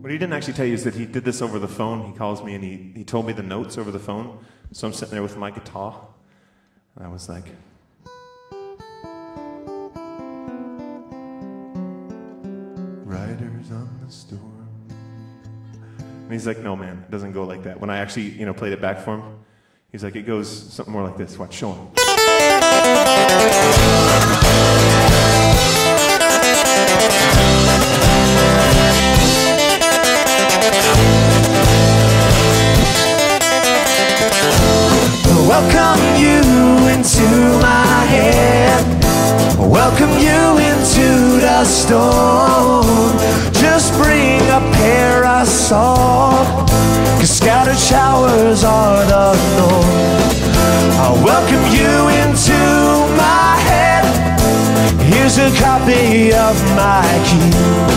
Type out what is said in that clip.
What he didn't actually tell you is that he did this over the phone. He calls me and he, he told me the notes over the phone. So I'm sitting there with my guitar. And I was like, Riders on the storm. And he's like, no, man, it doesn't go like that. When I actually, you know, played it back for him, he's like, it goes something more like this. Watch, show him. Welcome you into my head. Welcome you into the storm. Just bring a parasol. Cause scattered showers are the norm. I welcome you into my head. Here's a copy of my key.